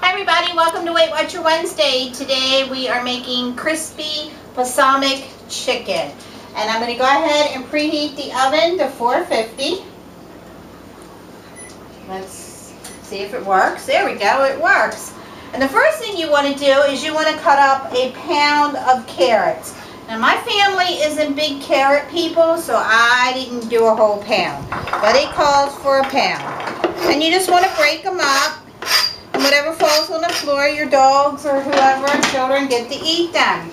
Hi everybody, welcome to Weight Watcher Wednesday. Today we are making crispy balsamic chicken. And I'm going to go ahead and preheat the oven to 450. Let's see if it works. There we go, it works. And the first thing you want to do is you want to cut up a pound of carrots. Now my family isn't big carrot people, so I didn't do a whole pound. But it calls for a pound. And you just want to break them up whatever falls on the floor, your dogs or whoever, children, get to eat them.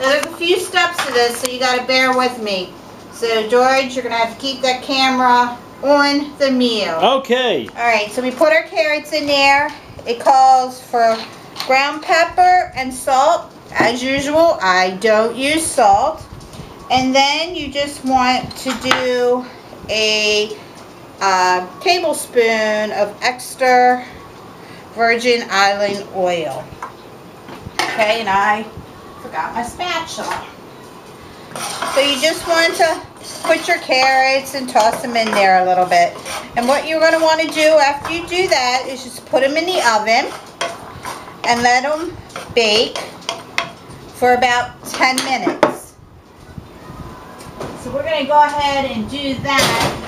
Now, there's a few steps to this, so you got to bear with me. So, George, you're going to have to keep that camera on the meal. Okay. All right, so we put our carrots in there. It calls for ground pepper and salt. As usual, I don't use salt. And then you just want to do a uh, tablespoon of extra virgin island oil. Okay, and I forgot my spatula. So you just want to put your carrots and toss them in there a little bit. And what you're going to want to do after you do that is just put them in the oven and let them bake for about 10 minutes. So we're going to go ahead and do that.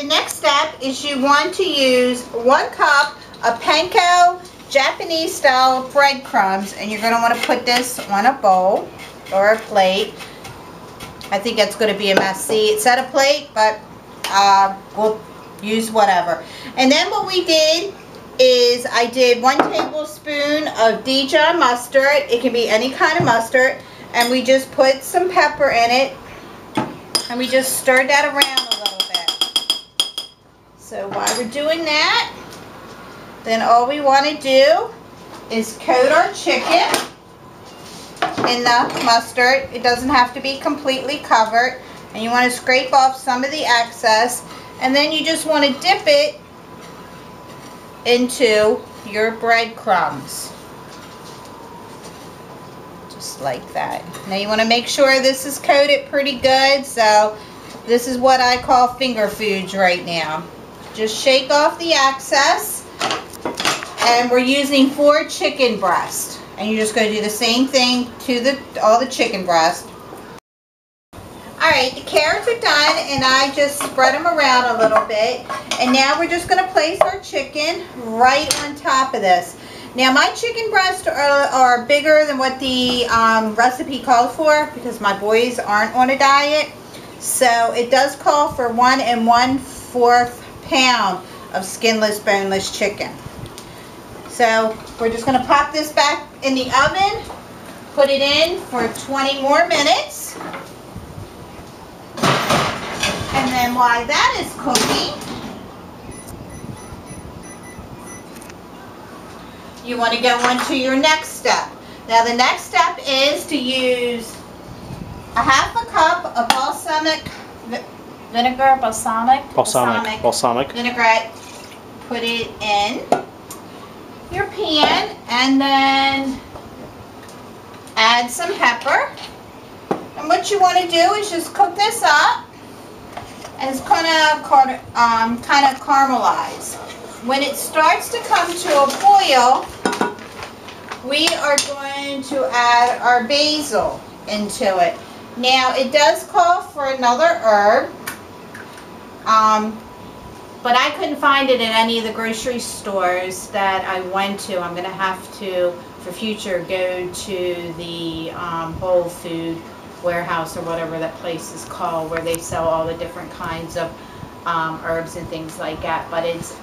The next step is you want to use one cup a panko Japanese style breadcrumbs and you're going to want to put this on a bowl or a plate. I think that's going to be a mess. See, it's at a plate, but uh, we'll use whatever. And then what we did is I did one tablespoon of Dijon mustard. It can be any kind of mustard. And we just put some pepper in it. And we just stirred that around a little bit. So while we're doing that, then all we want to do is coat our chicken in the mustard. It doesn't have to be completely covered. And you want to scrape off some of the excess. And then you just want to dip it into your breadcrumbs. Just like that. Now you want to make sure this is coated pretty good. So this is what I call finger foods right now. Just shake off the excess and we're using four chicken breasts And you're just going to do the same thing to the all the chicken breast. Alright, the carrots are done and I just spread them around a little bit. And now we're just going to place our chicken right on top of this. Now my chicken breasts are, are bigger than what the um, recipe calls for because my boys aren't on a diet. So it does call for one and one fourth pound of skinless boneless chicken. So we're just going to pop this back in the oven, put it in for 20 more minutes. And then while that is cooking, you want to go on to your next step. Now the next step is to use a half a cup of balsamic vinegar, balsamic, balsamic, balsamic vinaigrette. Put it in your pan and then add some pepper. And what you want to do is just cook this up and it's kind of um, kind of caramelize. When it starts to come to a boil, we are going to add our basil into it. Now it does call for another herb. Um, but I couldn't find it in any of the grocery stores that I went to. I'm going to have to, for future, go to the um, Whole Food warehouse or whatever that place is called where they sell all the different kinds of um, herbs and things like that. But it's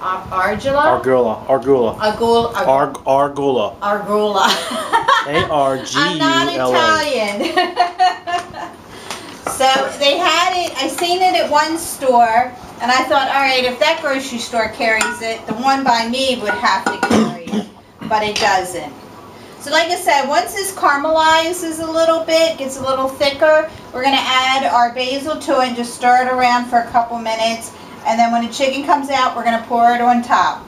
Argula? Argula. Argula. Argula. Arg Argula. Argula. A-R-G-U-L-A. I'm not Italian. so they had it, I seen it at one store and I thought, all right, if that grocery store carries it, the one by me would have to carry it. But it doesn't. So like I said, once this caramelizes a little bit, gets a little thicker, we're going to add our basil to it and just stir it around for a couple minutes. And then when the chicken comes out, we're going to pour it on top.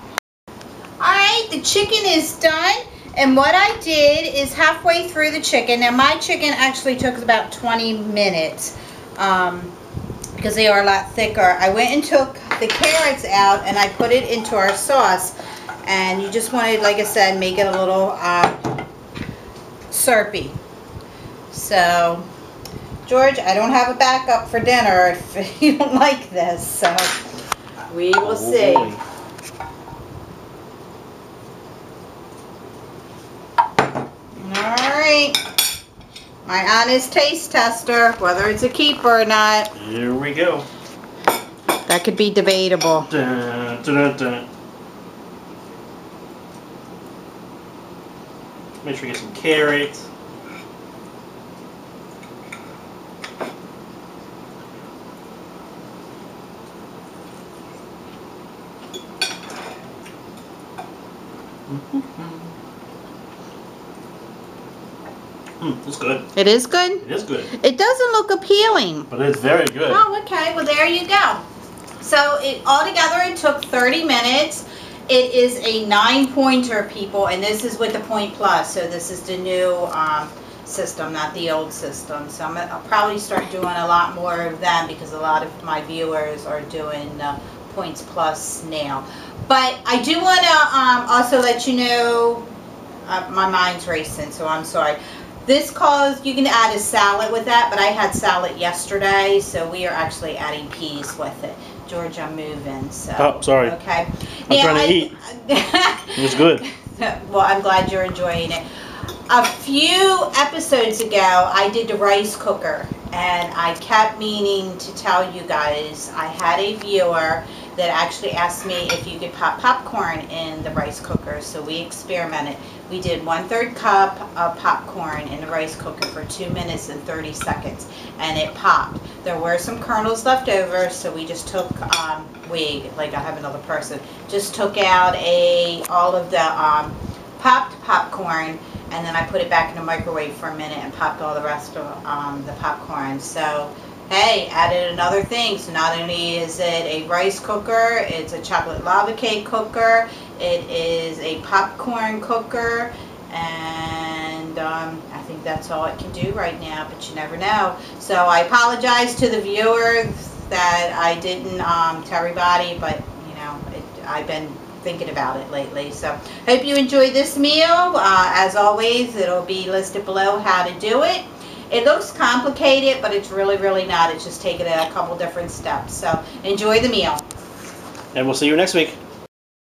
Alright, the chicken is done. And what I did is halfway through the chicken, now my chicken actually took about 20 minutes. Um, because they are a lot thicker. I went and took the carrots out and I put it into our sauce. And you just wanted, like I said, make it a little uh, syrupy. So, George, I don't have a backup for dinner if you don't like this. So, we will see. Holy. All right. My honest taste tester, whether it's a keeper or not, Here we go. that could be debatable. Dun, dun, dun. Make sure you get some carrots. Hmm, it's good. It is good. It is good. It doesn't look appealing. But it's very good. Oh, okay. Well, there you go. So it altogether it took 30 minutes. It is a nine pointer, people, and this is with the Point Plus. So this is the new um, system, not the old system. So I'm, I'll probably start doing a lot more of them because a lot of my viewers are doing uh, Points Plus now. But I do want to um, also let you know, uh, my mind's racing, so I'm sorry. This calls, you can add a salad with that, but I had salad yesterday, so we are actually adding peas with it. George, I'm moving, so. Oh, sorry. Okay. I'm trying to eat. It was good. Well, I'm glad you're enjoying it. A few episodes ago, I did the rice cooker, and I kept meaning to tell you guys, I had a viewer that actually asked me if you could pop popcorn in the rice cooker, so we experimented. We did one-third cup of popcorn in the rice cooker for two minutes and 30 seconds, and it popped. There were some kernels left over, so we just took, um, we, like I have another person, just took out a, all of the, um, popped popcorn, and then I put it back in the microwave for a minute and popped all the rest of, um, the popcorn. So, hey, added another thing. So not only is it a rice cooker, it's a chocolate lava cake cooker, it is a popcorn cooker, and um, I think that's all it can do right now, but you never know. So I apologize to the viewers that I didn't um, tell everybody, but you know, it, I've been thinking about it lately. So hope you enjoyed this meal. Uh, as always, it'll be listed below how to do it. It looks complicated, but it's really, really not. It's just taking a couple different steps. So enjoy the meal. And we'll see you next week.